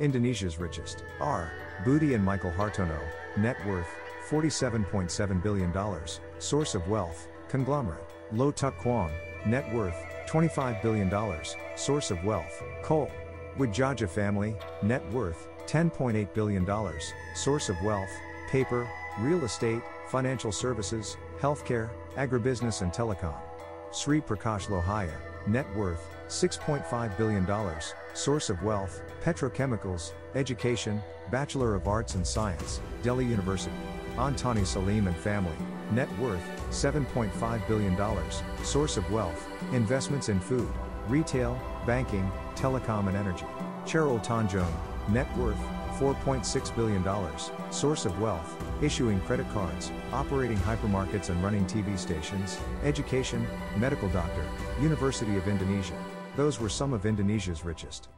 Indonesia's richest are Budi and Michael Hartono, net worth $47.7 billion, source of wealth, conglomerate. Low Tuck Kwong, net worth $25 billion, source of wealth, coal. Widjaja family, net worth $10.8 billion, source of wealth, paper, real estate, financial services, healthcare, agribusiness and telecom. Sri Prakash Lohia, net worth $6.5 billion, source of wealth, petrochemicals, education, Bachelor of Arts and Science, Delhi University. Anthoni Salim and family, net worth $7.5 billion, source of wealth, investments in food, retail, banking, telecom and energy. Chairul Tanjung, net worth $4.6 billion, source of wealth, issuing credit cards, operating hypermarkets and running TV stations, education, medical doctor, University of Indonesia. Those were some of Indonesia's richest.